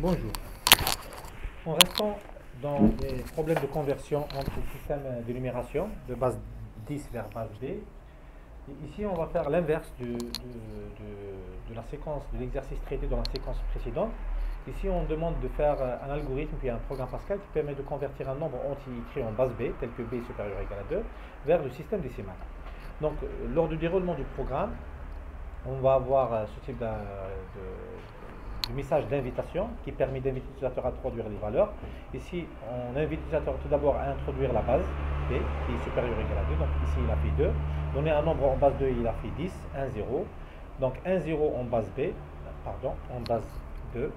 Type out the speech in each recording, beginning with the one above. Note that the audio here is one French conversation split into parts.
Bonjour. En restant dans les problèmes de conversion entre le système de numération de base 10 vers base B, ici on va faire l'inverse de, de, la séquence de l'exercice traité dans la séquence précédente. Ici on demande de faire un algorithme puis un programme Pascal qui permet de convertir un nombre entier écrit en base B, tel que B supérieur ou égal à 2, vers le système décimal. Donc lors du déroulement du programme, on va avoir euh, ce type de, message d'invitation qui permet d'inviter l'utilisateur à introduire les valeurs. Ici, on invite l'utilisateur tout d'abord à introduire la base B qui est supérieure ou égale à 2. Donc ici, il a fait 2. Donner un nombre en base 2, il a fait 10, 1, 0. Donc 1, 0 en base B, pardon, en base 2, je vais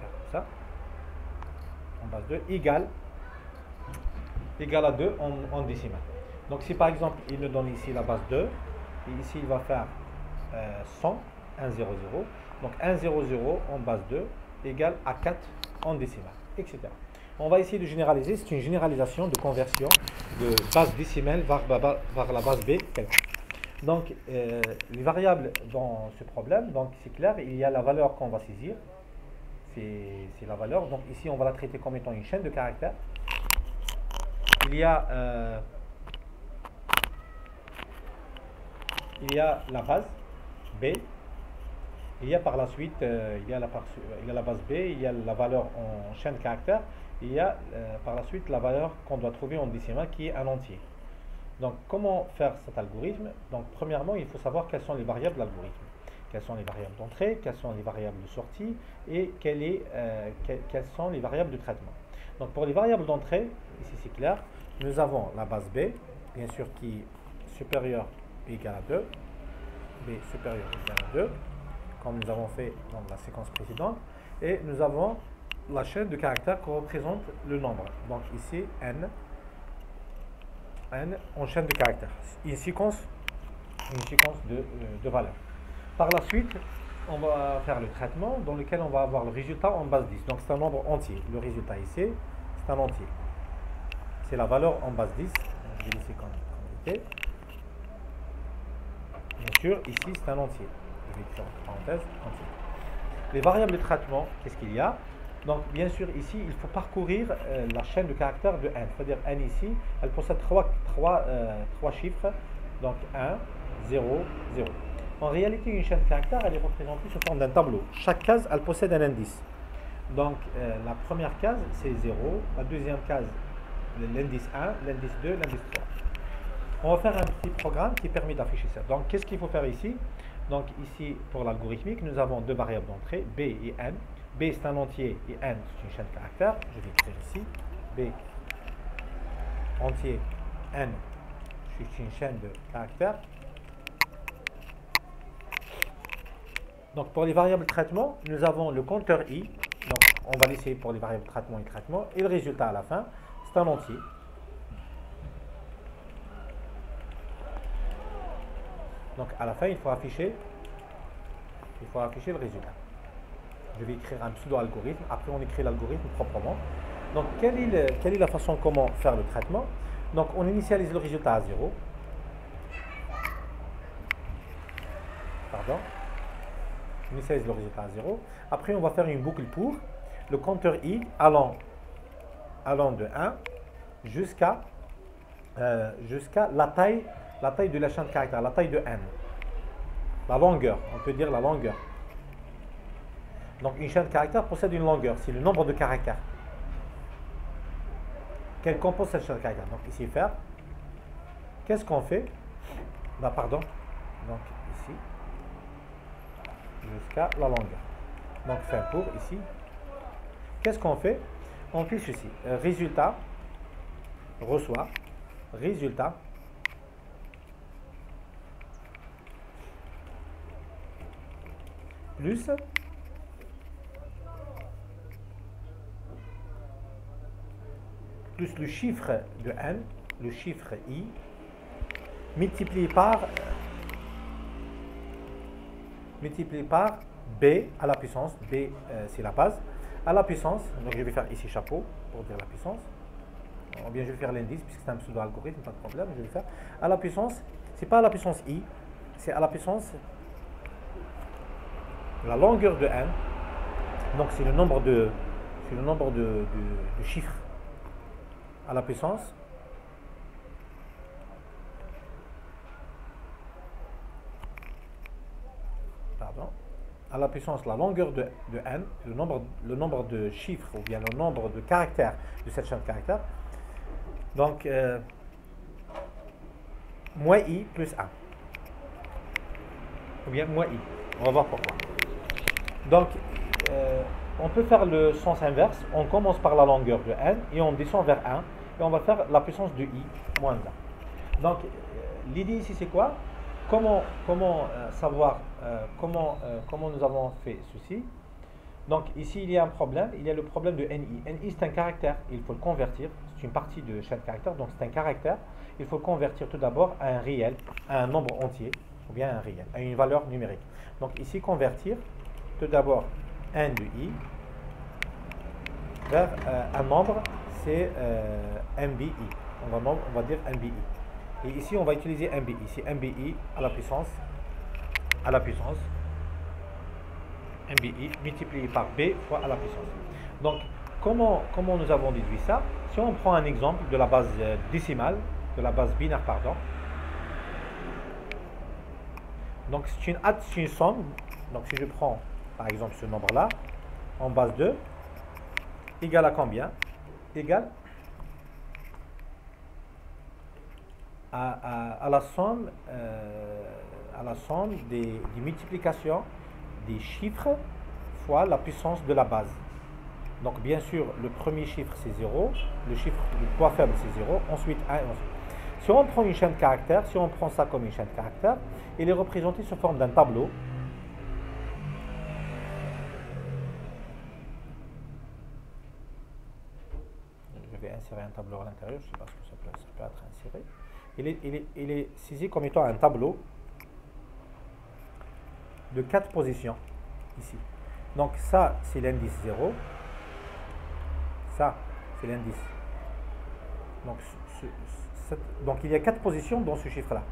faire comme ça, en base 2, égale, égale à 2 en, en décimale. Donc si par exemple, il nous donne ici la base 2, et ici il va faire 100, 1, 0, 0. Donc 1, 0, 0 en base 2 égale à 4 en décimale, etc. On va essayer de généraliser. C'est une généralisation de conversion de base décimale vers, la base B. Donc, euh, les variables dans ce problème, donc c'est clair, il y a la valeur qu'on va saisir. C'est la valeur. Donc ici, on va la traiter comme étant une chaîne de caractères. Il y a, euh, il y a la base B. Il y a par la suite, euh, il, y a la il y a la base B, il y a la valeur en chaîne de caractères, il y a euh, par la suite la valeur qu'on doit trouver en décimal qui est un entier. Donc comment faire cet algorithme? Donc premièrement, il faut savoir quelles sont les variables de l'algorithme. Quelles sont les variables d'entrée, quelles sont les variables de sortie et euh, quelles sont les variables de traitement. Donc pour les variables d'entrée, ici c'est clair, nous avons la base B, bien sûr qui est supérieure ou égale à 2, B supérieur à 2, comme nous avons fait dans la séquence précédente. Et nous avons la chaîne de caractères qui représente le nombre. Donc ici, n, n en chaîne de caractères. Une séquence, une séquence de, euh, de valeurs. Par la suite, on va faire le traitement dans lequel on va avoir le résultat en base 10. Donc c'est un nombre entier. Le résultat ici, c'est un entier. C'est la valeur en base 10. Je vais laisser comme, Bien sûr, ici, c'est un entier. Les variables de traitement, qu'est-ce qu'il y a? Donc, bien sûr, ici, il faut parcourir euh, la chaîne de caractères de n. C'est-à-dire, n ici, elle possède trois, trois, euh, trois chiffres. Donc, 1, 0, 0. En réalité, une chaîne de caractères, elle est représentée sous forme d'un tableau. Chaque case, elle possède un indice. Donc, euh, la première case, c'est 0. La deuxième case, l'indice 1, l'indice 2, l'indice 3 on va faire un petit programme qui permet d'afficher ça. Donc, qu'est-ce qu'il faut faire ici? Donc, ici, pour l'algorithmique, nous avons deux variables d'entrée, B et N. B, c'est un entier et N, c'est une chaîne de caractères. Je vais écrire ici. B, entier, N, c'est une chaîne de caractères. Donc, pour les variables traitement, nous avons le compteur i. Donc, on va laisser pour les variables traitement et traitement. Et le résultat à la fin, c'est un entier. Donc à la fin, il faut afficher, il faut afficher le résultat. Je vais écrire un pseudo-algorithme, après on écrit l'algorithme proprement. Donc quelle est, la façon comment faire le traitement? Donc on initialise le résultat à 0. Pardon? On initialise le résultat à 0. Après on va faire une boucle pour le compteur i allant, allant de 1 jusqu'à euh, jusqu'à la taille la taille de la chaîne de caractère, la taille de n. La longueur, on peut dire la longueur. Donc une chaîne de caractère possède une longueur, c'est le nombre de caractères. Quelle compose cette chaîne de caractère Donc ici faire. Qu'est-ce qu'on fait? Bah, Pardon. Donc ici. Jusqu'à la longueur. Donc fin pour ici. Qu'est-ce qu'on fait? On fait ceci. Résultat reçoit. Résultat plus. Le chiffre de n, le chiffre i, multiplié par multiplié par b à la puissance, b euh, c'est la base, à la puissance, donc je vais faire ici chapeau pour dire la puissance, ou bien je vais faire l'indice puisque c'est un pseudo-algorithme, pas de problème, je vais faire. À la puissance, c'est pas à la puissance i, c'est à la puissance la longueur de n Donc c'est le nombre de, c'est le nombre de, chiffres à la puissance à la puissance la longueur de, n, le nombre, le nombre de chiffres ou bien le nombre de caractères de cette chaîne de caractères. Donc, euh, moins i plus 1. Ou bien moins i. On va voir pourquoi. Donc, euh, on peut faire le sens inverse. On commence par la longueur de n et on descend vers 1. Et on va faire la puissance de i moins 1. Donc, euh, l'idée ici, c'est quoi? Comment, comment savoir euh, comment, euh, comment nous avons fait ceci? Donc ici, il y a un problème, il y a le problème de NI. NI, c'est un caractère, il faut le convertir, c'est une partie de chaque caractère, donc c'est un caractère. Il faut convertir tout d'abord à un réel, à un nombre entier, ou bien un réel, à une valeur numérique. Donc ici, convertir d'abord n de i vers euh, un nombre, c'est MBI. On va, on va dire MBI. Et ici, on va utiliser MBI. C'est MBI à la puissance à la puissance MBI multiplié par B fois à la puissance. Donc, comment, comment nous avons déduit ça? Si on prend un exemple de la base euh, décimale, de la base binaire, pardon. Donc, c'est une, une somme. Donc, si je prends, par exemple, ce nombre-là, en base 2, égal à combien? Égal à, la somme euh, à la somme des, multiplications des chiffres fois la puissance de la base. Donc bien sûr, le premier chiffre c'est 0, le chiffre le poids faible c'est 0, ensuite 1 et ensuite. Si on prend une chaîne de caractères, si on prend ça comme une chaîne de caractères, il est représenté sous forme d'un tableau. Un tableau à l'intérieur, je ne sais pas ce que ça peut, ça peut être inséré. Il est, il, est, il est saisi comme étant un tableau de quatre positions ici. Donc ça, c'est l'indice 0. Ça, c'est l'indice. Donc, donc il y a quatre positions dans ce chiffre-là.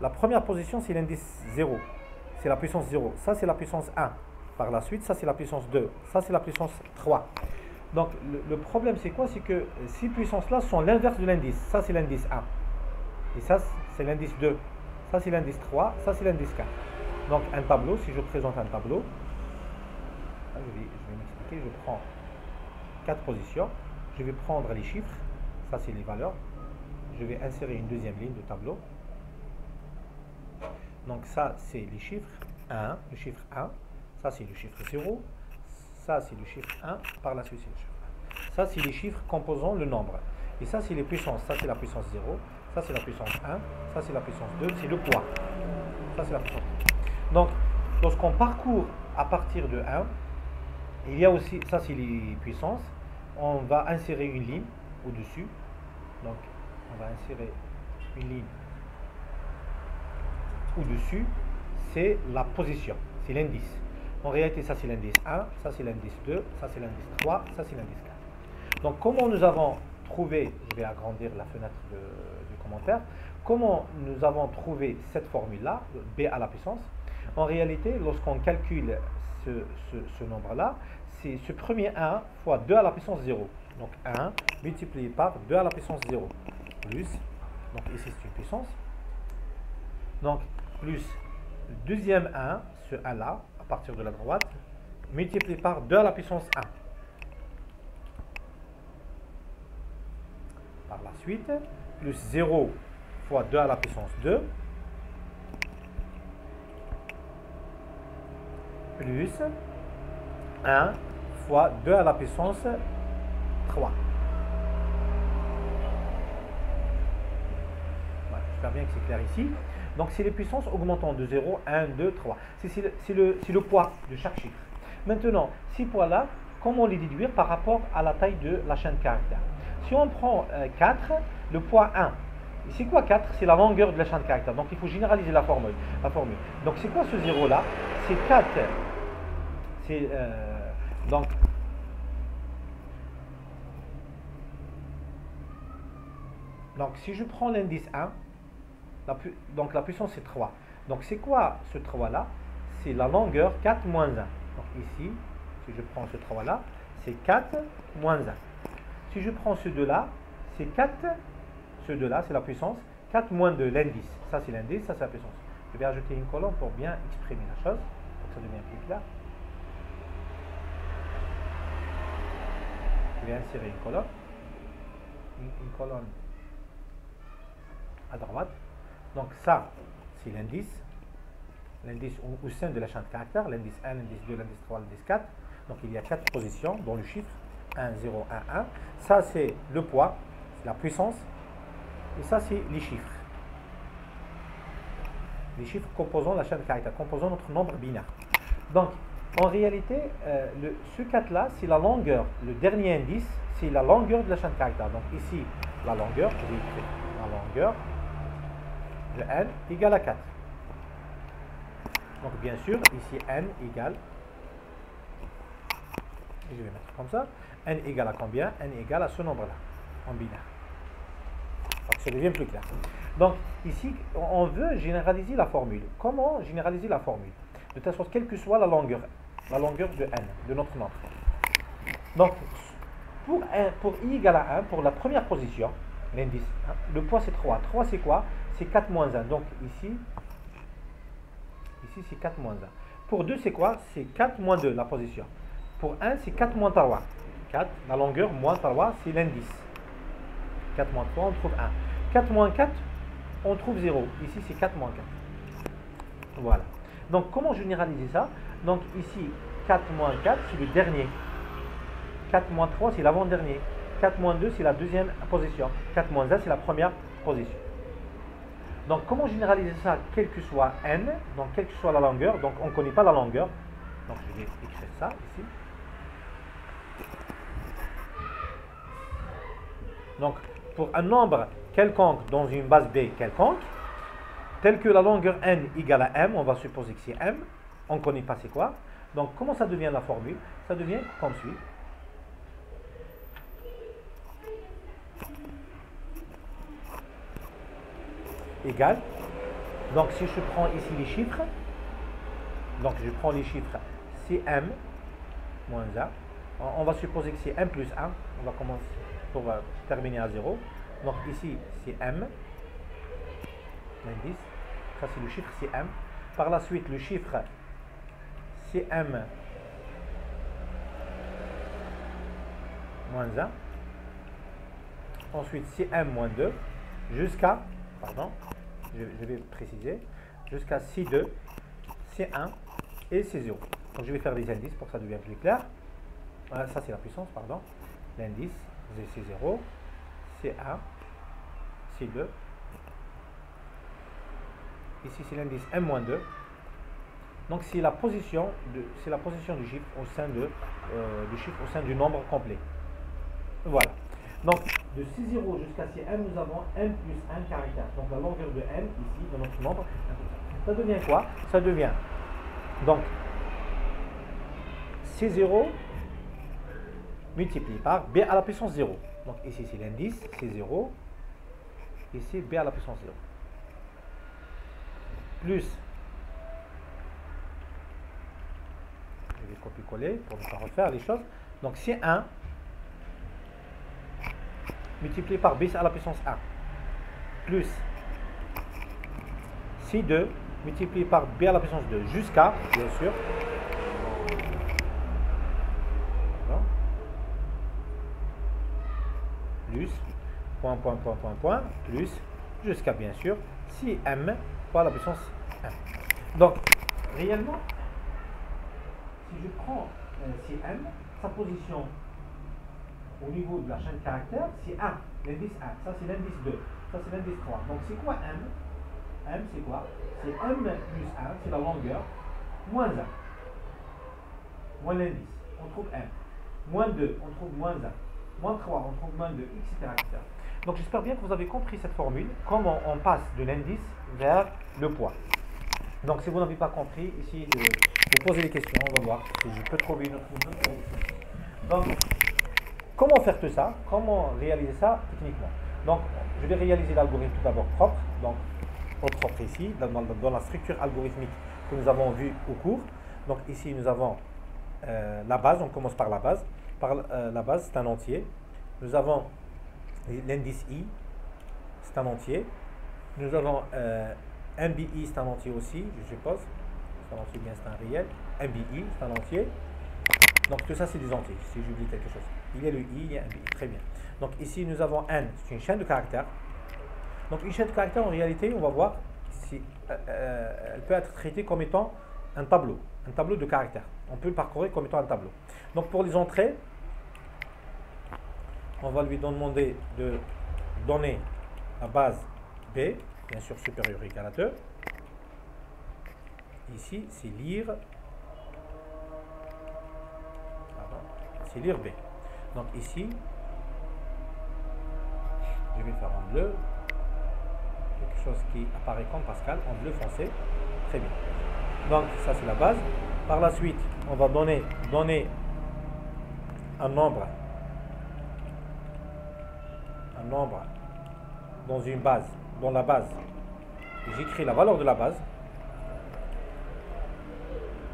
La première position, c'est l'indice 0. C'est la puissance 0. Ça, c'est la puissance 1. Par la suite, ça, c'est la puissance 2. Ça, c'est la puissance 3. Donc, le, problème, c'est quoi? C'est que ces puissances-là sont l'inverse de l'indice. Ça, c'est l'indice 1. Et ça, c'est l'indice 2. Ça, c'est l'indice 3. Ça, c'est l'indice 4. Donc un tableau, si je présente un tableau, je vais, m'expliquer, je prends quatre positions, je vais prendre les chiffres, ça c'est les valeurs, je vais insérer une deuxième ligne de tableau. Donc ça c'est les chiffres 1, le chiffre 1, ça c'est le chiffre 0, ça c'est le chiffre 1, par la suite c'est le chiffre 1. Ça c'est les chiffres composant le nombre. Et ça c'est les puissances, ça c'est la puissance 0, ça c'est la puissance 1, ça c'est la puissance 2, c'est le poids. Ça c'est la puissance 2. Donc, lorsqu'on parcourt à partir de 1, il y a aussi, ça c'est les puissances, on va insérer une ligne au-dessus. Donc, on va insérer une ligne au-dessus, c'est la position, c'est l'indice. En réalité, ça c'est l'indice 1, ça c'est l'indice 2, ça c'est l'indice 3, ça c'est l'indice 4. Donc, comment nous avons trouvé, je vais agrandir la fenêtre du commentaire, comment nous avons trouvé cette formule-là, B à la puissance? En réalité, lorsqu'on calcule ce, nombre-là, c'est ce premier 1 fois 2 à la puissance 0. Donc 1 multiplié par 2 à la puissance 0. Plus, donc ici c'est une puissance. Donc plus le deuxième 1, ce 1 là, à partir de la droite, multiplié par 2 à la puissance 1. Par la suite, plus 0 fois 2 à la puissance 2 plus 1 fois 2 à la puissance 3. J'espère bien que c'est clair ici. Donc, c'est les puissances augmentant de 0, 1, 2, 3. C'est le, poids de chaque chiffre. Maintenant, ces poids-là, comment les déduire par rapport à la taille de la chaîne de caractères Si on prend 4, euh, le poids 1, c'est quoi 4 C'est la longueur de la chaîne de caractères. Donc il faut généraliser la formule. Donc c'est quoi ce 0 là? C'est 4 c'est euh, donc si je prends l'indice 1 donc la puissance c'est 3 donc c'est quoi ce 3 là c'est la longueur 4 moins 1 donc ici si je prends ce 3-là, c'est 4 moins 1. Si je prends ce 2-là, c'est 4, ce 2-là, c'est la puissance, 4 moins 2, l'indice. Ça, c'est l'indice, ça, c'est la puissance. Je vais ajouter une colonne pour bien exprimer la chose, que ça devienne plus clair. Je vais insérer une colonne, une, colonne à droite. Donc ça, c'est l'indice, l'indice au, sein de la chaîne de caractères, l'indice 1, l'indice 2, l'indice 3, l'indice 4. Donc il y a 4 positions dans le chiffre 1, 0, 1, 1. Ça, c'est le poids, la puissance, et ça, c'est les chiffres. Les chiffres composant la chaîne de caractères, composant notre nombre binaire. Donc, en réalité, euh, ce 4-là, c'est la longueur. Le dernier indice, c'est la longueur de la chaîne de caractères. Donc ici, la longueur, je vais écrire la longueur de n égale à 4. Donc bien sûr, ici n égale, je vais mettre comme ça, n égale à combien? N égale à ce nombre-là, en binaire. Donc ça devient plus clair. Donc ici, on veut généraliser la formule. Comment généraliser la formule? De telle sorte, quelle que soit la longueur, la longueur de n, de notre nombre. Donc, pour, pour i égale à 1, pour la première position, l'indice, hein, le poids c'est 3. 3 c'est quoi? C'est 4 moins 1. Donc ici, ici c'est 4 moins 1. Pour 2 c'est quoi? C'est 4 moins 2, la position. Pour 1 c'est 4 moins 3. 4, la longueur moins 3 c'est l'indice. 4 moins 3, on trouve 1. 4 moins 4, on trouve 0. Ici c'est 4 moins 4. Voilà. Donc comment généraliser ça? Donc ici, 4 moins 4, c'est le dernier. 4 moins 3, c'est l'avant-dernier. 4 moins 2, c'est la deuxième position. 4 moins 1, c'est la première position. Donc, comment généraliser ça, quel que soit n, donc quelle que soit la longueur, donc on ne connaît pas la longueur. Donc, je vais écrire ça ici. Donc, pour un nombre quelconque dans une base B quelconque, tel que la longueur n égale à m, on va supposer que c'est m, on ne connaît pas c'est quoi. Donc, comment ça devient la formule? Ça devient comme suit. Égal. Donc, si je prends ici les chiffres, donc je prends les chiffres m moins 1. On va supposer que c'est m plus 1. On va commencer pour euh, terminer à 0. Donc ici, c'est m, l'indice. Ça, c'est le chiffre m. Par la suite, le chiffre m moins 1. Ensuite, m moins 2 jusqu'à, pardon, je, vais préciser, jusqu'à C2, C1 et C0. Donc je vais faire des indices pour que ça devienne plus clair. Ça c'est la puissance, pardon. L'indice, c'est C0, C1, C2. Ici c'est l'indice M-2. Donc c'est la position de c'est la position du chiffre au sein de euh, du chiffre au sein du nombre complet. Voilà. Donc, de C0 jusqu'à Cm, nous avons n plus 1 caractère. Donc, la longueur de n, ici, dans notre nombre, ça devient quoi? Ça devient, donc, C0 multiplié par B à la puissance 0. Donc, ici, c'est l'indice, C0. Ici, B à la puissance 0. Plus, je vais copier-coller pour ne pas refaire les choses. Donc, C1 multiplié par b à la puissance 1 plus C2 multiplié par b à la puissance 2 jusqu'à, bien sûr, plus, point, point, point, point, point, plus, jusqu'à, bien sûr, si m par la puissance 1. Donc, réellement, si je prends euh, m sa position au niveau de la chaîne de caractères, c'est 1, l'indice 1. Ça, c'est l'indice 2. Ça, c'est l'indice 3. Donc, c'est quoi M? M, c'est quoi? C'est M plus 1, c'est la longueur, moins 1. Moins l'indice, on trouve M. Moins 2, on trouve moins 1. Moins 3, on trouve moins 2, etc. Donc, j'espère bien que vous avez compris cette formule, comment on passe de l'indice vers le poids. Donc, si vous n'avez pas compris, essayez de, de, poser des questions. On va voir si je peux trouver une autre. Donc, Comment faire tout ça? Comment réaliser ça techniquement? Donc, je vais réaliser l'algorithme tout d'abord propre, donc propre ici, dans, la structure algorithmique que nous avons vue au cours. Donc ici, nous avons euh, la base, on commence par la base. Par euh, la base, c'est un entier. Nous avons l'indice i, c'est un entier. Nous avons euh, MBI, c'est un entier aussi, je suppose. C'est un entier, bien c'est un réel? MBI, c'est un entier. Donc tout ça, c'est des entiers, si j'oublie quelque chose. Il a le i, il y a MBI, très bien. Donc ici, nous avons n, c'est une chaîne de caractères. Donc une chaîne de caractères, en réalité, on va voir si elle peut être traitée comme étant un tableau, un tableau de caractères. On peut le parcourir comme étant un tableau. Donc pour les entrées, on va lui demander de donner la base B, bien sûr supérieure égale à 2. Ici, c'est lire. C'est lire B. Donc ici, je vais faire en bleu. Quelque chose qui apparaît comme Pascal, en bleu foncé. Très bien. Donc ça c'est la base. Par la suite, on va donner, donner un nombre, un nombre dans une base, dans la base. J'écris la valeur de la base.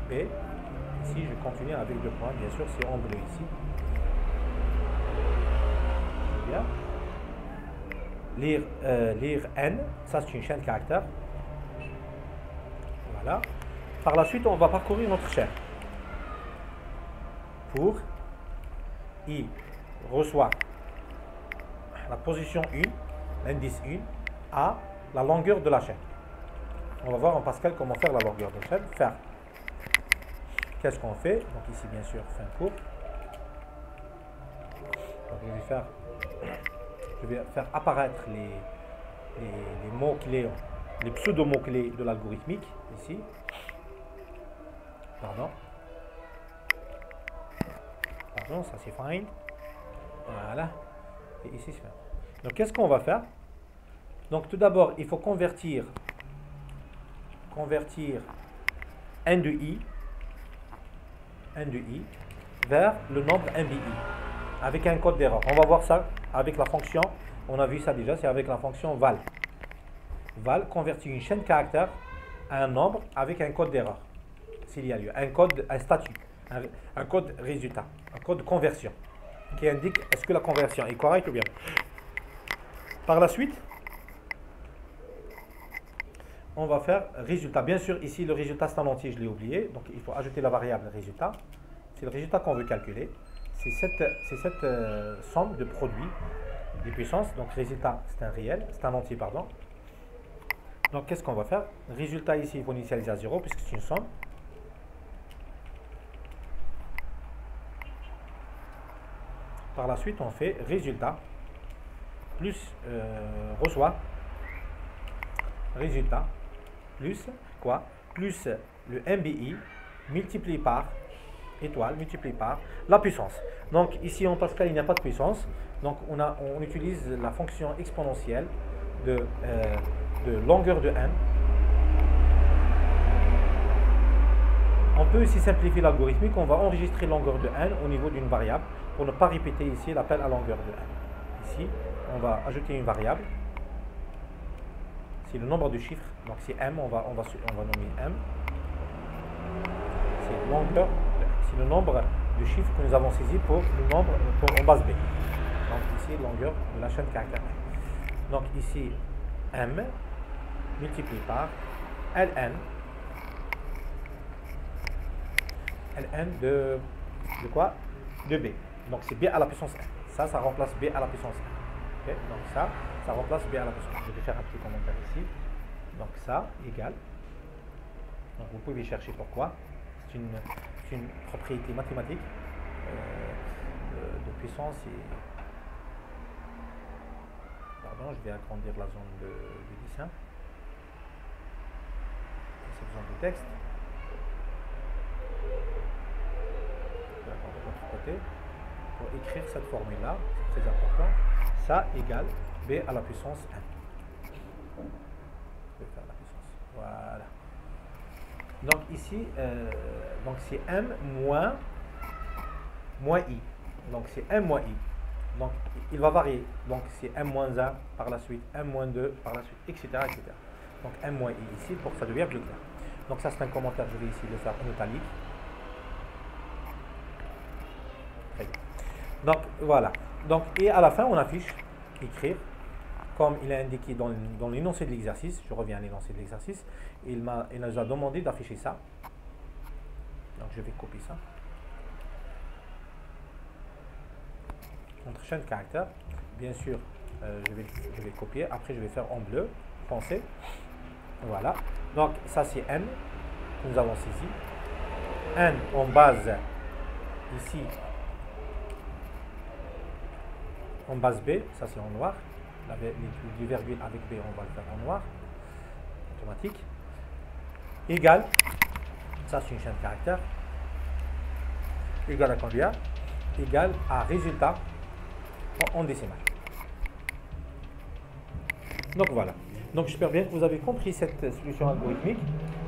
B. Ici, je continue avec deux points, bien sûr, c'est en bleu ici. Lire, euh, lire N, ça c'est une chaîne de caractères. Voilà. Par la suite, on va parcourir notre chaîne. Pour I reçoit la position 1, l'indice 1, à la longueur de la chaîne. On va voir en Pascal comment faire la longueur de la chaîne. Faire. Qu'est-ce qu'on fait? Donc ici, bien sûr, fin court. Donc je vais faire apparaître les, mots-clés, les pseudo-mots-clés de l'algorithmique, ici. Pardon. Pardon, ça c'est fine. Voilà. Et ici c'est fine. Donc qu'est-ce qu'on va faire? Donc tout d'abord, il faut convertir convertir n de i vers le nombre MBI avec un code d'erreur. On va voir ça avec la fonction, on a vu ça déjà, c'est avec la fonction val. Val convertit une chaîne de caractères à un nombre avec un code d'erreur s'il y a lieu. Un code, un statut, un, code résultat, un code de conversion qui indique est-ce que la conversion est correcte ou bien. Par la suite, on va faire résultat. Bien sûr, ici, le résultat, c'est un entier, je l'ai oublié. Donc, il faut ajouter la variable résultat. C'est le résultat qu'on veut calculer. C'est cette, cette euh, somme de produits des puissances. Donc, résultat, c'est un réel, c'est un entier, pardon. Donc, qu'est-ce qu'on va faire? Résultat ici, il faut initialiser à 0 puisque c'est une somme. Par la suite, on fait résultat plus euh, reçoit résultat plus quoi? Plus le MBI multiplié par étoile multiplié par la puissance. Donc ici en Pascal, il n'y a pas de puissance. Donc on, a, on utilise la fonction exponentielle de, euh, de longueur de n. On peut aussi simplifier l'algorithmique. On va enregistrer longueur de n au niveau d'une variable pour ne pas répéter ici l'appel à longueur de n. Ici, on va ajouter une variable. C'est le nombre de chiffres. Donc c'est m, on va, on va, on va nommer m. C'est longueur, c'est le nombre de chiffres que nous avons saisi pour le nombre pour, en base B. Donc ici, longueur de la chaîne caractère. Donc ici, m multiplié par ln ln de, de quoi? De b. Donc c'est b à la puissance 1. Ça, ça remplace b à la puissance 1. Donc ça, ça remplace b à la puissance 1. Je vais faire un petit commentaire ici. Donc ça égale. Donc vous pouvez chercher pourquoi. C'est une, une, propriété mathématique euh, de, puissance et. Pardon, je vais agrandir la zone de, de dessin. Cette zone de texte. Je vais de l'autre côté pour écrire cette formule-là, c'est très important, ça égale b à la puissance 1. Je vais faire la puissance. Voilà. Donc ici, euh, donc c'est m moins, moins i. Donc c'est m moins i. Donc il va varier. Donc c'est m moins 1 par la suite, m moins 2 par la suite, etc. etc. Donc m moins i ici pour que ça devienne plus clair. Donc ça c'est un commentaire, je vais ici le faire en italique. Donc voilà. Donc, et à la fin, on affiche écrire comme il est indiqué dans, l'énoncé de l'exercice, je reviens à l'énoncé de l'exercice, il, m'a, il nous a demandé d'afficher ça. Donc je vais copier ça. Entre chaîne de caractères, bien sûr, euh, je, vais, je copier. Après, je vais faire en bleu, pensez. Voilà. Donc, ça, c'est N nous avons saisi. N en base, ici, en base B, ça c'est en noir les, virgules avec B, on va le faire en noir, automatique, égal, ça c'est une chaîne de caractères, égal à combien? Égal à résultat en, décimal. Donc voilà. Donc j'espère bien que vous avez compris cette solution algorithmique.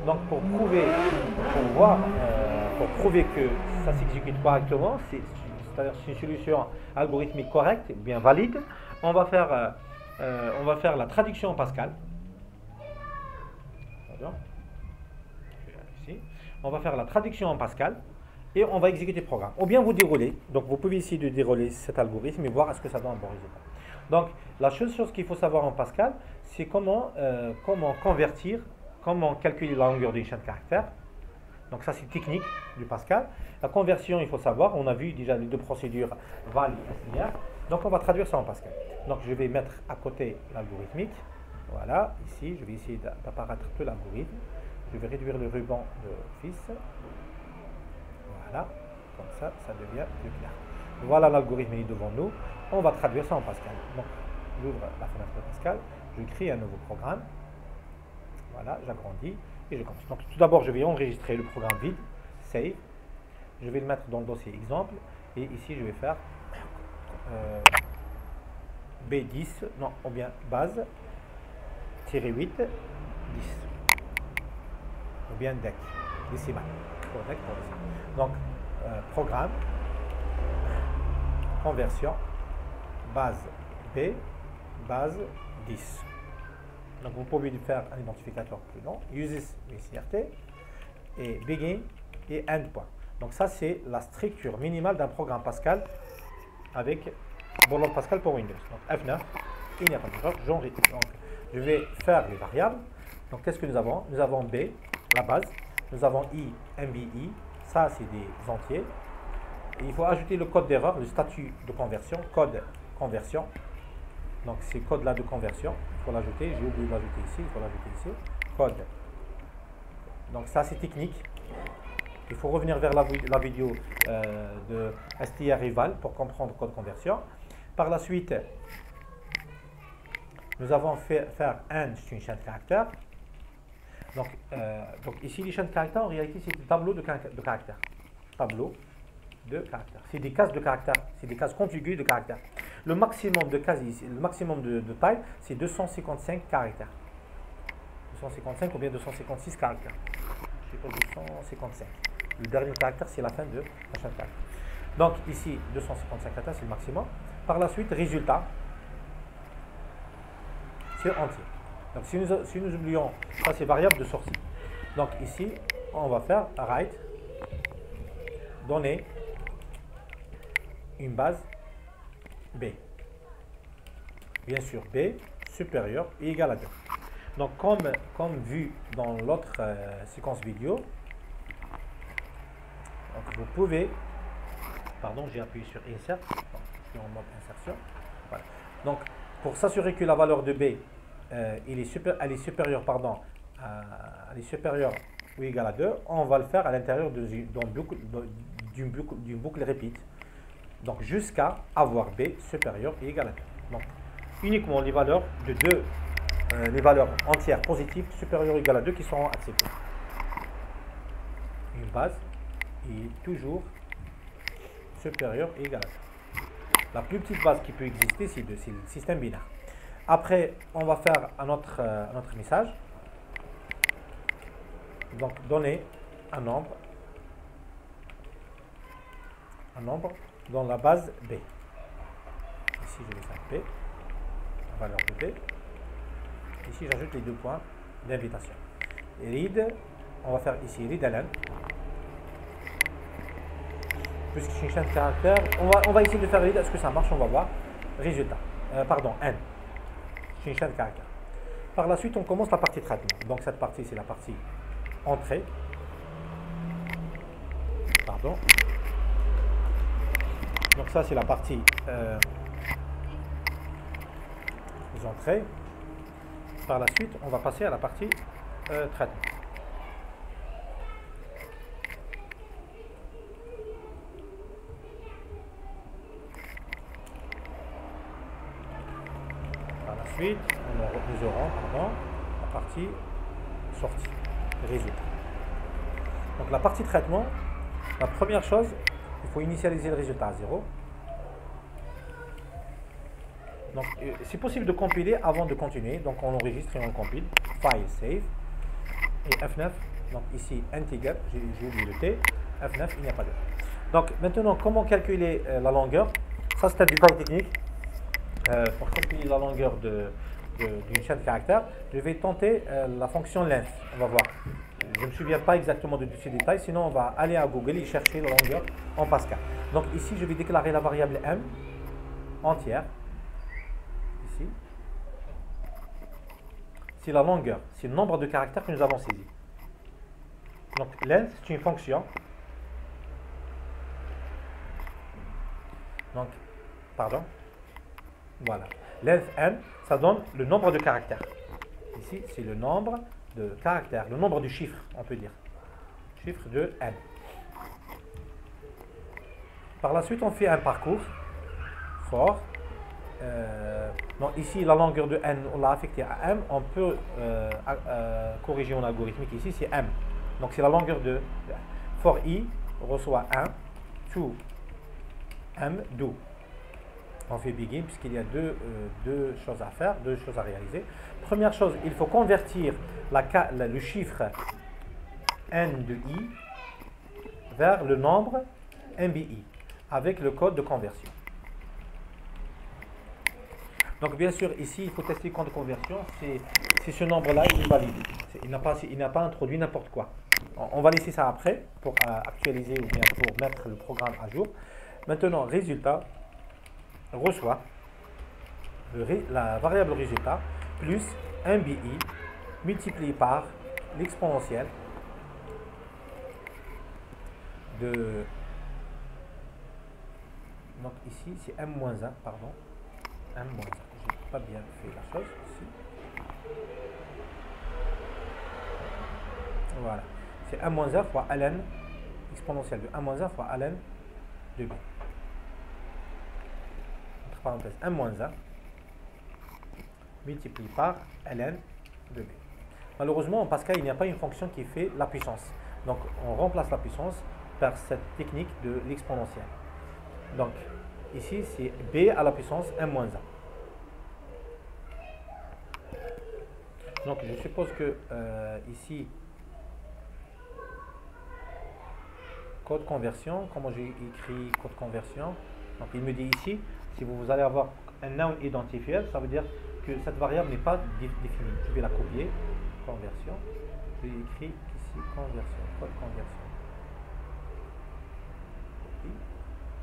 Donc pour prouver, pour voir, euh, pour prouver que ça s'exécute correctement, c'est-à-dire c'est une solution algorithmique correcte, bien valide, on va faire euh, euh, on va faire la traduction en Pascal. On va faire la traduction en Pascal et on va exécuter le programme. Ou bien vous déroulez. Donc vous pouvez essayer de dérouler cet algorithme et voir est-ce que ça donne un bon résultat. Donc la seule chose qu'il faut savoir en Pascal, c'est comment, euh, convertir, comment calculer la longueur d'une chaîne de caractères. Donc ça c'est technique du Pascal. La conversion, il faut savoir, on a vu déjà les deux procédures val et donc on va traduire ça en Pascal. Donc je vais mettre à côté l'algorithmique. Voilà, ici je vais essayer d'apparaître tout l'algorithme. Je vais réduire le ruban de fils. Voilà, comme ça, ça devient plus clair. Voilà l'algorithme est devant nous. On va traduire ça en Pascal. Donc j'ouvre la fenêtre de Pascal, je crée un nouveau programme. Voilà, j'agrandis et je commence. Donc tout d'abord, je vais enregistrer le programme vide, save. Je vais le mettre dans le dossier exemple et ici je vais faire euh, B10, non, ou bien base, tiré 8, 10. Ou bien deck, décimal. Pour pour. Donc, euh, programme, conversion, base B, base 10. Donc, vous pouvez faire un identificateur plus long, uses CRT, et begin et end point. Donc, ça, c'est la structure minimale d'un programme Pascal avec Borlord Pascal pour Windows. Donc F9, il n'y a pas d'erreur, j'enregistre. Donc je vais faire les variables. Donc qu'est-ce que nous avons? Nous avons B, la base. Nous avons I, MBI. Ça, c'est des entiers. Et il faut ajouter le code d'erreur, le statut de conversion, code conversion. Donc ces codes-là de conversion, il faut l'ajouter. J'ai oublié de l'ajouter ici, il faut l'ajouter ici. Code. Donc ça, c'est technique. Il faut revenir vers la, vidéo euh, de STR Rival pour comprendre code conversion. Par la suite, nous avons fait faire un c'est une chaîne de caractères. Donc, euh, donc ici, les chaînes de caractères, en réalité, c'est un tableau de, de caractères. Tableau de caractères. C'est des cases de caractères. C'est des cases contiguës de caractères. Le maximum de cases ici, le maximum de, de taille, c'est 255 caractères. 255 ou bien 256 caractères. Je sais pas, 255. Le dernier caractère, c'est la fin de la chaîne caractère. Donc ici, 255 caractères, c'est le maximum. Par la suite, résultat, c'est entier. Donc si nous, si nous oublions, ça c'est variable de sortie. Donc ici, on va faire write, donner une base B. Bien sûr, B supérieur et égal à 2. Donc comme, comme vu dans l'autre euh, séquence vidéo, donc vous pouvez, pardon, j'ai appuyé sur Insert, en mode insertion. Donc pour s'assurer que la valeur de B, euh, est elle est supérieure, pardon, elle est supérieure ou égale à 2, on va le faire à l'intérieur d'une boucle, boucle, boucle. Donc jusqu'à avoir B supérieur et égal à 2. Donc uniquement les valeurs de 2, euh, les valeurs entières positives supérieures ou égales à 2 qui seront acceptées. Une base est toujours supérieur et égal à La plus petite base qui peut exister, c'est le système binaire. Après, on va faire un autre, euh, un autre message. Donc, donner un nombre, un nombre dans la base B. Ici, je vais faire B, la valeur de B. Ici, j'ajoute les deux points d'invitation. Read, on va faire ici read plus une chaîne de. On va, on va essayer de faire vite. Est-ce que ça marche? On va voir. Résultat. Euh, pardon, n. C'est de caractères. Par la suite, on commence la partie traitement. Donc cette partie, c'est la partie entrée. Pardon. Donc ça, c'est la partie euh, entrées. Par la suite, on va passer à la partie euh, traitement. Par la suite, nous aurons la partie sortie, résultat. Donc la partie traitement, la première chose, il faut initialiser le résultat à 0. Donc, euh, c'est possible de compiler avant de continuer. Donc, on enregistre et on compile. File, save. Et F9, donc ici, integer, j'ai oublié le T. F9, il n'y a pas de. Donc, maintenant, comment calculer euh, la longueur? Ça, c'est un détail technique. Euh, pour calculer la longueur d'une chaîne de caractères, je vais tenter la fonction length. On va voir. Je ne me souviens pas exactement de tous ces détails, sinon on va aller à Google et chercher la longueur en Pascal. Donc ici, je vais déclarer la variable m entière c'est la longueur, c'est le nombre de caractères que nous avons saisi. Donc length, c'est une fonction. Donc, pardon. Voilà. Length n, ça donne le nombre de caractères. Ici, c'est le nombre de caractères, le nombre de chiffres, on peut dire. Chiffre de n. Par la suite, on fait un parcours fort euh, donc ici, la longueur de n, on l'a affectée à m. On peut euh, euh, corriger mon algorithmique ici, c'est m. Donc c'est la longueur de, for i reçoit 1, to m, do. On fait begin puisqu'il y a deux, deux, choses à faire, deux choses à réaliser. Première chose, il faut convertir le chiffre n de i vers le nombre mbi avec le code de conversion. Donc bien sûr, ici, il faut tester le compte de conversion. C'est ce nombre-là, il est valide. Il n'a pas, pas introduit n'importe quoi. On, va laisser ça après pour euh, actualiser ou bien pour mettre le programme à jour. Maintenant, résultat reçoit la variable résultat plus un BI multiplié par l'exponentielle de... Donc ici, c'est m-1, pardon. m-1 pas bien fait la chose ici. Voilà. C'est 1 moins 1 fois ln exponentielle de 1 moins 1 fois ln de b. Entre parenthèses, 1 moins 1 multiplié par ln de b. Malheureusement, en Pascal, il n'y a pas une fonction qui fait la puissance. Donc, on remplace la puissance par cette technique de l'exponentielle. Donc, ici, c'est b à la puissance 1 moins 1. Donc je suppose que euh, ici, code conversion, comment j'ai écrit code conversion? Donc il me dit ici, si vous allez avoir un noun identifié, ça veut dire que cette variable n'est pas définie. Je vais la copier, conversion. J'ai écrit ici conversion, code conversion.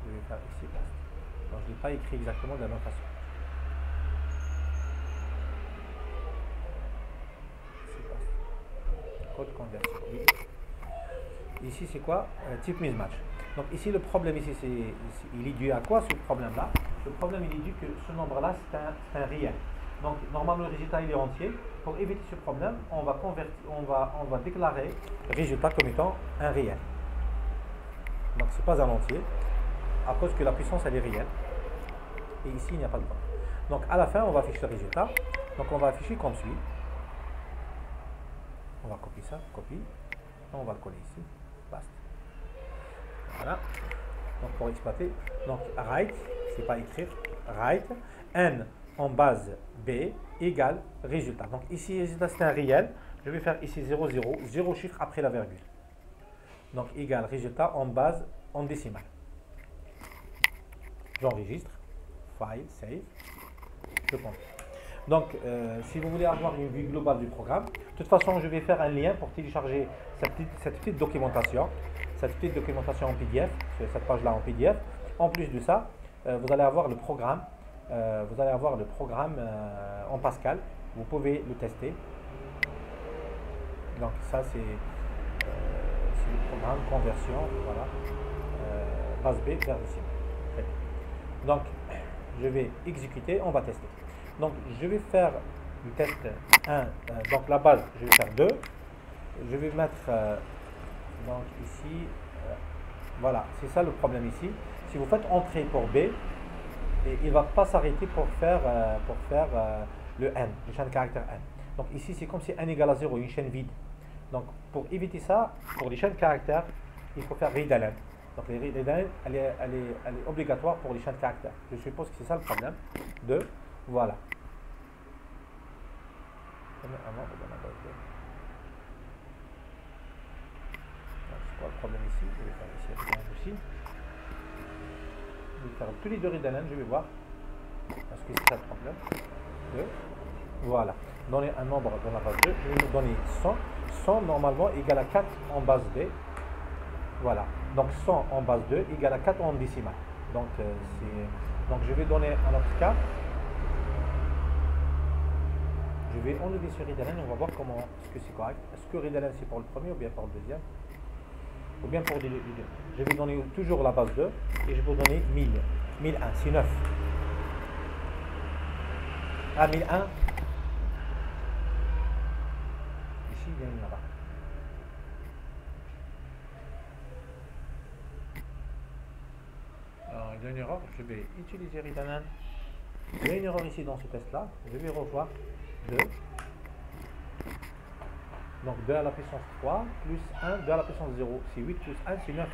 Je vais faire ici Donc je n'ai pas écrit exactement de la même façon. code conversion. Ici, c'est quoi? Euh, Type mismatch. Donc ici, le problème, ici, c'est, il est dû à quoi ce problème-là? Le problème, il est dû que ce nombre-là, c'est un, réel. Donc normalement, le résultat, il est entier. Pour éviter ce problème, on va, convertir, on va, déclarer le résultat comme étant un réel. Donc c'est pas un entier, à cause que la puissance, elle est réelle. Et ici, il n'y a pas de problème. Donc à la fin, on va afficher le résultat. Donc on va afficher comme suit. On va copier ça, copie. On va le coller ici. Voilà. Donc pour exploiter, donc write, c'est pas écrire, write, n en base b égale résultat. Donc ici, résultat c'est un réel. Je vais faire ici 0, 0, 0 chiffre après la virgule. Donc égale résultat en base en décimale. J'enregistre, file, save, je compte. Donc, euh, si vous voulez avoir une vue globale du programme, de toute façon, je vais faire un lien pour télécharger cette petite, documentation, cette petite documentation en PDF. cette page-là en PDF. En plus de ça, euh, vous allez avoir le programme. Euh, vous allez avoir le programme euh, en Pascal. Vous pouvez le tester. Donc ça c'est le programme conversion. Voilà. base B vers le Donc je vais exécuter, on va tester. Donc je vais faire le test 1. donc la base, je vais faire 2. Je vais mettre donc ici voilà, c'est ça le problème ici. Si vous faites entrer pour B, et il ne va pas s'arrêter pour faire, euh, pour faire euh, le N, le chaîne de caractère N. Donc ici, c'est comme si N égale à 0, une chaîne vide. Donc pour éviter ça, pour les chaînes de caractères, il faut faire read N. Donc les read elle elle, est, elle est obligatoire pour les chaînes de caractères. Je suppose que c'est ça le problème. De, voilà. C'est problème ici Je vais faire ici aussi. Je vais faire tous les deux Ridanen, je vais voir. Parce que c'est le problème. 2. Voilà. Donner un nombre dans la base 2. Je vais me donner 100. 100 normalement égale à 4 en base D. Voilà. Donc 100 en base 2 égale à 4 en décimal. Donc, euh, donc je vais donner un autre cas. Je vais enlever ce Ridanen, on va voir comment est-ce que c'est correct. Est-ce que Ridanen c'est pour le premier ou bien pour le deuxième? Ou bien pour les. Je vais donner toujours la base 2 et je vais donner 1000. 1001, c'est 9. Ah, 1001. Ici, il y a une là-bas. Alors, il y a une erreur, je vais utiliser Ridanan. Il y a une erreur ici dans ce test-là. Je vais revoir 2. Donc 2 à la puissance 3 plus 1, 2 à la puissance 0. C'est 8 plus 1, c'est 9.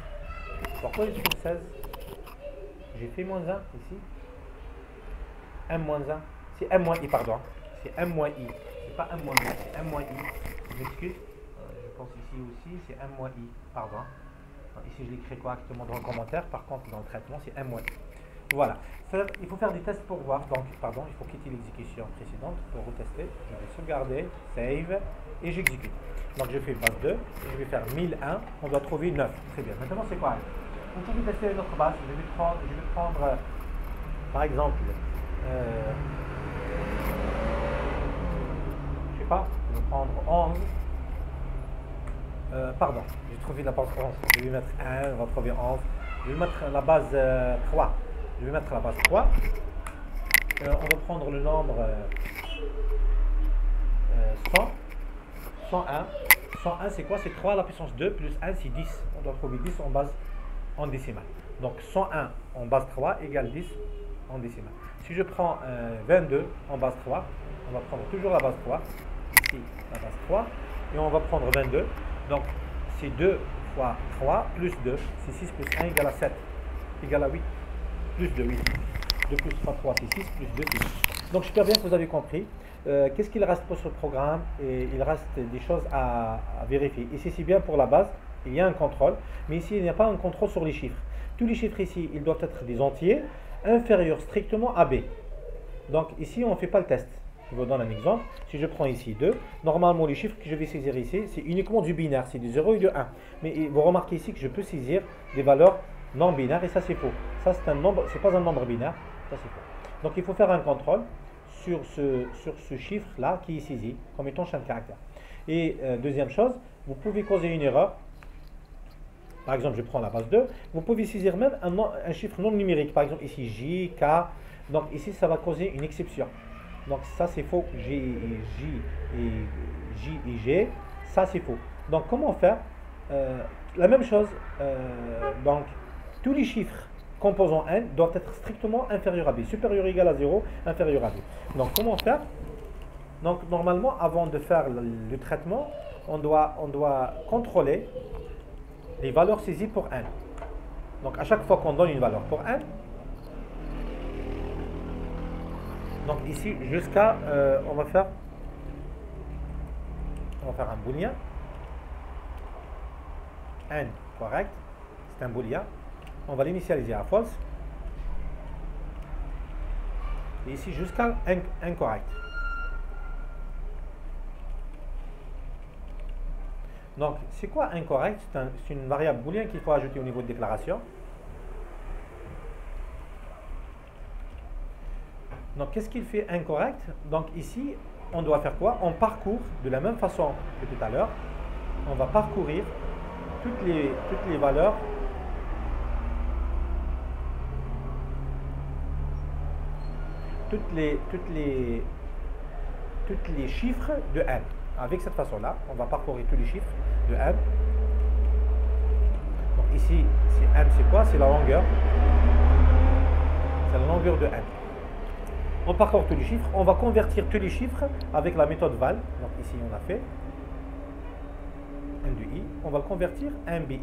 Pourquoi j'ai fait 16 J'ai fait moins 1 ici. 1 moins 1. C'est 1 moins i, pardon. C'est 1 moins i. C'est pas 1 moins i, c'est 1 moins i. Je m'excuse. Euh, je pense ici aussi, c'est 1 moins i. Pardon. ici, je l'écris correctement dans le commentaire. Par contre, dans le traitement, c'est 1 moins i. Voilà. Il faut faire des tests pour voir. Donc, pardon, il faut quitter l'exécution précédente pour retester. Je vais sauvegarder, save et j'exécute. Donc, je fais base 2 et je vais faire 1001. On doit trouver 9. Très bien. Maintenant, c'est quoi? On peut tester une autre base. Je vais prendre, euh, par exemple, euh, je sais pas, je vais prendre 11. Euh, pardon, j'ai trouvé la base 11. Je vais mettre 1, on va trouver 11. Je vais mettre la base 3. Euh, je vais mettre la base 3. on va prendre le nombre 100. 101. 101, c'est quoi? C'est 3 à la puissance 2 plus 1, c'est 10. On doit trouver 10 en base en décimale. Donc 101 en base 3 égale 10 en décimale. Si je prends 22 euh, en base 3, on va prendre toujours la base 3. Ici, la base 3. Et on va prendre 22. Donc c'est 2 fois 3 plus 2. C'est 6 plus 1 égale à 7. Égale à 8. Plus 2, 8. 2 plus 3, 3, c'est 6. Plus 2, c'est 8. Donc j'espère bien que vous avez compris. Euh, qu'est-ce qu'il reste pour ce programme Il reste des choses à, vérifier. Ici, c'est bien pour la base, il y a un contrôle, mais ici, il n'y a pas un contrôle sur les chiffres. Tous les chiffres ici, ils doivent être des entiers inférieurs strictement à B. Donc ici, on ne fait pas le test. Je vous donne un exemple. Si je prends ici 2, normalement, les chiffres que je vais saisir ici, c'est uniquement du binaire, c'est du 0 et du 1. Mais vous remarquez ici que je peux saisir des valeurs non binaires et ça, c'est faux. Ça, c'est un nombre, c'est pas un nombre binaire, ça, c'est faux. Donc il faut faire un contrôle sur ce, sur ce chiffre-là qui est saisi comme étant chaîne caractère. Et euh, deuxième chose, vous pouvez causer une erreur. Par exemple, je prends la base 2. Vous pouvez saisir même un, chiffre non numérique. Par exemple, ici J, K. Donc ici, ça va causer une exception. Donc ça, c'est faux. J et J et J et G. Ça, c'est faux. Donc comment faire? Euh, La même chose. Euh, donc tous les chiffres composant n doit être strictement inférieur à b. Supérieur ou égal à 0, inférieur à b. Donc comment faire? Donc normalement, avant de faire le, traitement, on doit, on doit contrôler les valeurs saisies pour n. Donc à chaque fois qu'on donne une valeur pour n, donc ici jusqu'à, euh, on va faire, on va faire un booléen, n correct, c'est un booléen, on va l'initialiser à false. Et ici jusqu'à incorrect. Donc, c'est quoi incorrect? C'est une variable booléenne qu'il faut ajouter au niveau de déclaration. Donc, qu'est-ce qu'il fait incorrect? Donc, ici, on doit faire quoi? On parcourt de la même façon que tout à l'heure. On va parcourir toutes les valeurs toutes les, toutes les, toutes les chiffres de n. Avec cette façon-là, on va parcourir tous les chiffres de n. Donc ici, m, c'est quoi? C'est la longueur. C'est la longueur de n. On parcourt tous les chiffres. On va convertir tous les chiffres avec la méthode val. Donc ici, on a fait n de i. On va le convertir en bi.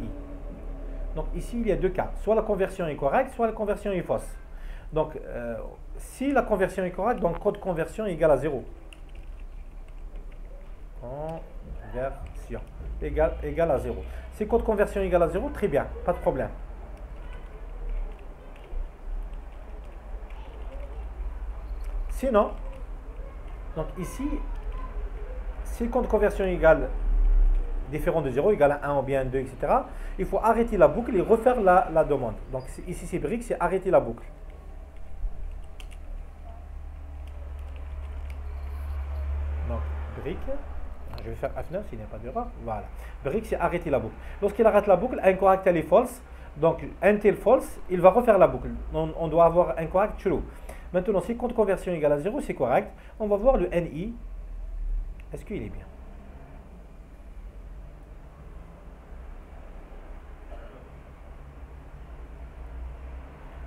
Donc ici, il y a deux cas. Soit la conversion est correcte, soit la conversion est fausse. Donc, euh, si la conversion est correcte, donc code conversion est égal à 0. Conversion égale, égal à 0. Si code conversion est égal à 0, très bien, pas de problème. Sinon, donc ici, si code conversion est égal différent de 0, égal à 1 ou bien 2, etc., il faut arrêter la boucle et refaire la, la demande. Donc ici, c'est brique, c'est arrêter la boucle. Je vais faire F9 s'il n'y a pas d'erreur. Voilà. Brique, c'est arrêter la boucle. Lorsqu'il arrête la boucle, incorrect, elle est false. Donc, until false, il va refaire la boucle. On, doit avoir incorrect true. Maintenant, si compte conversion égale à 0, c'est correct. On va voir le NI. Est-ce qu'il est bien?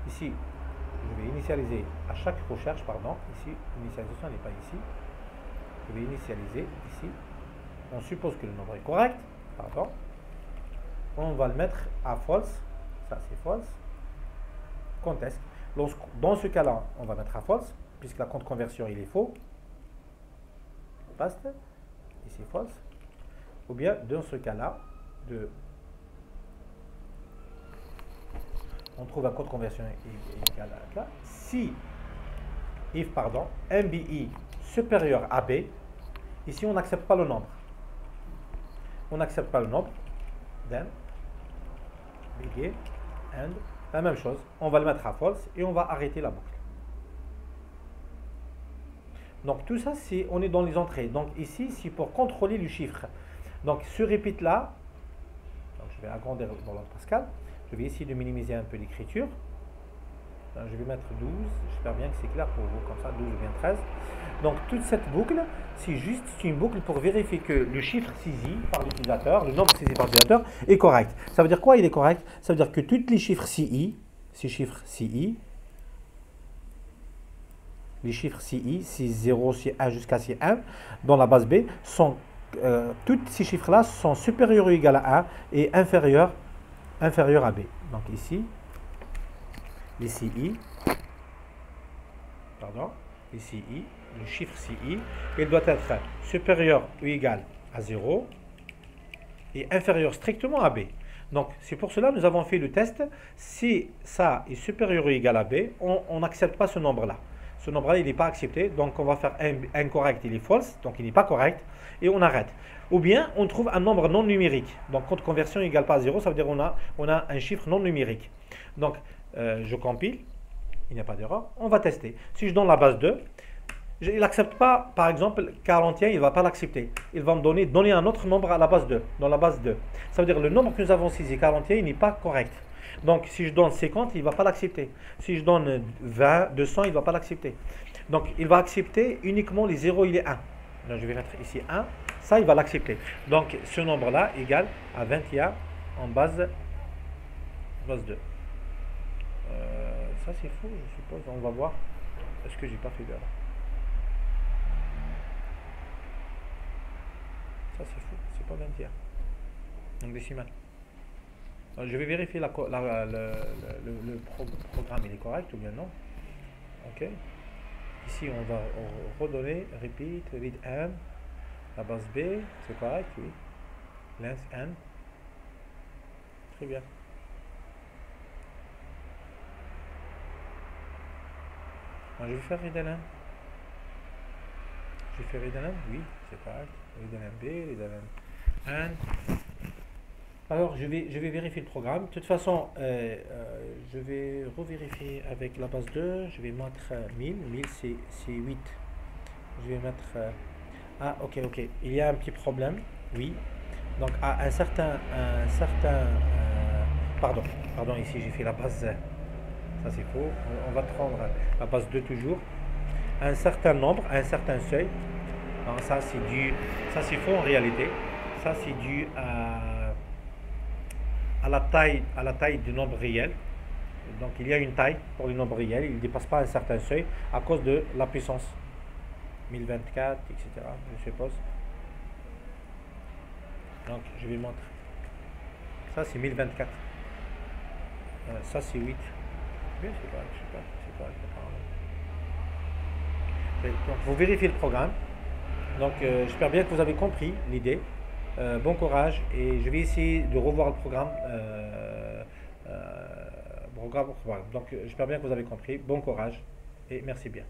Ici, je vais initialiser à chaque recherche, pardon. Ici, l'initialisation n'est pas ici je vais initialiser ici. On suppose que le nombre est correct. Pardon. On va le mettre à false. Ça, c'est false. Contest. Dans ce cas-là, on va mettre à false, puisque la compte conversion, il est faux. Paste. Ici, false. Ou bien, dans ce cas-là, on trouve un code conversion égal à. Si if pardon, MBI supérieur à B, ici on n'accepte pas le nombre. On n'accepte pas le nombre. Then, begin, and, la même chose. On va le mettre à false et on va arrêter la boucle. Donc tout ça, on est dans les entrées. Donc ici, c'est pour contrôler le chiffre. Donc ce repeat là, donc je vais agrandir dans l'ordre Pascal. Je vais essayer de minimiser un peu l'écriture. Je vais mettre 12. J'espère bien que c'est clair pour vous, comme ça, 12 ou bien 13. Donc toute cette boucle, c'est juste une boucle pour vérifier que le chiffre saisi par l'utilisateur, le nombre saisi par l'utilisateur est correct. Ça veut dire quoi il est correct? Ça veut dire que tous les chiffres CI, ces chiffres CI, les chiffres CI, C0, C1 jusqu'à C1, dans la base B, sont, euh, tous ces chiffres-là sont supérieurs ou égaux à 1 et inférieurs, inférieurs à B. Donc ici, les CI, pardon, le chiffre CI, il doit être supérieur ou égal à 0 et inférieur strictement à B. Donc, c'est pour cela que nous avons fait le test. Si ça est supérieur ou égal à B, on n'accepte pas ce nombre-là. Ce nombre-là, il n'est pas accepté. Donc, on va faire incorrect, il est false, donc il n'est pas correct, et on arrête. Ou bien, on trouve un nombre non numérique. Donc, quand conversion égale pas à 0, ça veut dire qu'on a, on a un chiffre non numérique. Donc, euh, je compile, il n'y a pas d'erreur. On va tester. Si je donne la base 2, il n'accepte pas, par exemple, 41, il ne va pas l'accepter. Il va me donner, donner un autre nombre à la base 2, dans la base 2. Ça veut dire le nombre que nous avons saisi, 41, il n'est pas correct. Donc, si je donne 50, il ne va pas l'accepter. Si je donne 20, 200, il ne va pas l'accepter. Donc, il va accepter uniquement les 0 il est 1. Donc, je vais mettre ici 1. Ça, il va l'accepter. Donc, ce nombre-là égale à 21 en base, base 2. Euh, ça, c'est faux, je suppose. On va voir. Est-ce que j'ai pas fait d'erreur? Ça, c'est fou, c'est pas 21. Donc décimal. je vais vérifier la, le, programme, il est correct ou bien non? Ok. Ici, on va redonner, repeat, read n, la base B, c'est correct, oui. Length n. Très bien. Je vais faire read n. Je vais faire read n, oui, c'est. Read B, read n. Alors, je vais, je vais vérifier le programme. De toute façon, euh, euh, je vais revérifier avec la base 2. Je vais mettre 1000. 1000, c'est 8. Je vais mettre... Euh, ah, ok, ok. Il y a un petit problème. Oui. Donc, à un certain... Un certain pardon. Pardon, ici, j'ai fait la base... C'est faux. On, va prendre la base 2 toujours. Un certain nombre, un certain seuil. Ça, c'est dû... Ça, c'est faux en réalité. Ça, c'est dû à à la taille, à la taille du nombre réel. Donc il y a une taille pour le nombre réel, il dépasse pas un certain seuil à cause de la puissance. 1024, etc. Je suppose. Donc je vais montrer. Ça c'est 1024. Euh, ça c'est 8. Donc vous vérifiez le programme. Donc euh, j'espère bien que vous avez compris l'idée. Euh, bon courage et je vais essayer de revoir le programme. Euh, euh, donc j'espère bien que vous avez compris. Bon courage et merci bien.